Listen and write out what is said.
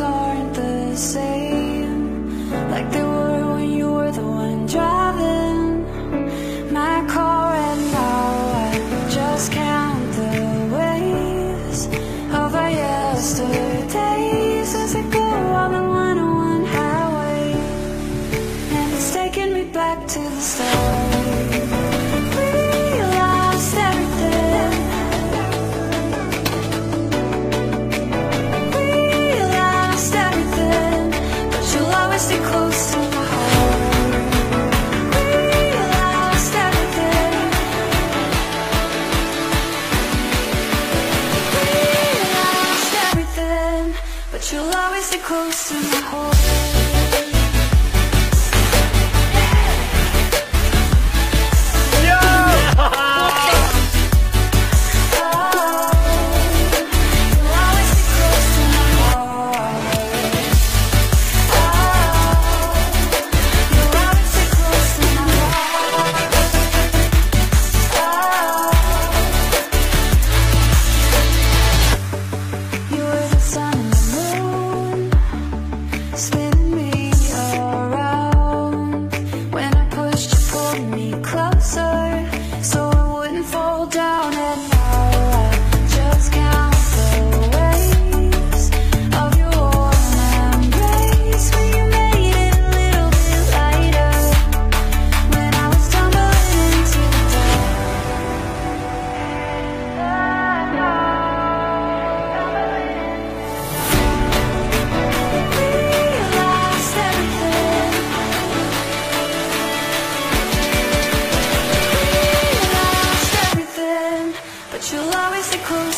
aren't the same. Like they were when you were the one driving my car, and now I just count the ways of our yesterdays. As I go on the 101 highway, and it's taking me back to the start. But you'll always be close to my heart. Cool.